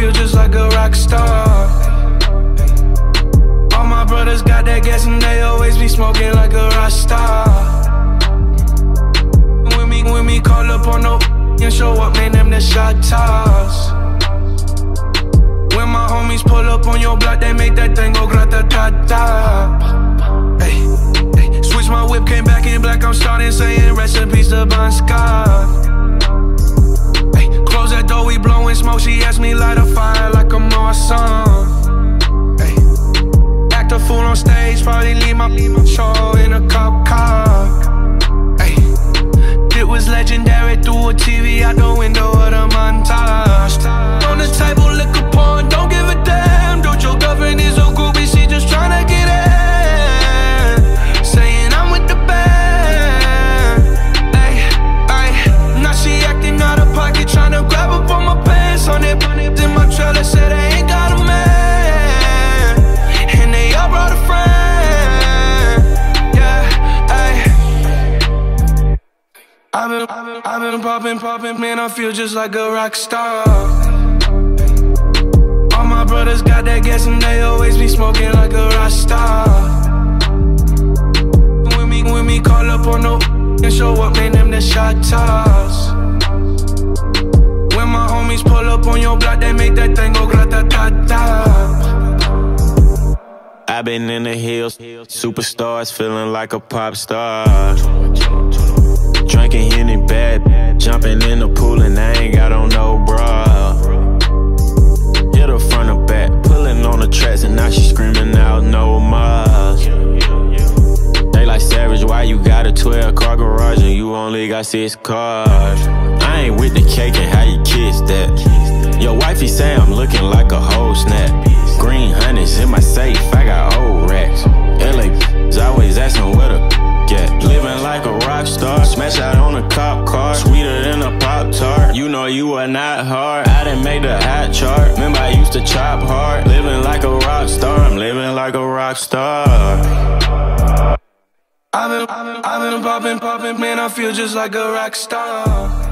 feel just like a rock star. All my brothers got that gas and they always be smoking like a rock star. When me, when me call up on no and show up, man, them the shot toss. When my homies pull up on your block, they make that thing go grata ta ta. Switch my whip, came back in black. I'm starting saying recipes to Bon Scott. She asked me light a fire like I'm on song. Act a fool on stage, probably leave my show in a cop Poppin', popping, popping, man. I feel just like a rock star. All my brothers got that gas and they always be smoking like a rock star. When me, when me call up on no and show up, man, them the shot toss. When my homies pull up on your block, they make that thing go grata ta ta. I've been in the hills, superstars feeling like a pop star. Drinking Henny bad, jumping in the pool and I ain't got on no bra. Hit her front or back, pulling on the tracks and now she screaming out no more. They like savage, why you got a 12 car garage and you only got six cars? I ain't with the cake and how you kiss that. Your wifey say I'm looking like a whole snap. Are not hard. I didn't make the hot chart. Remember I used to chop hard. Living like a rock star, I'm living like a rock star. I've been, I've been, I've been popping, popping, man. I feel just like a rock star.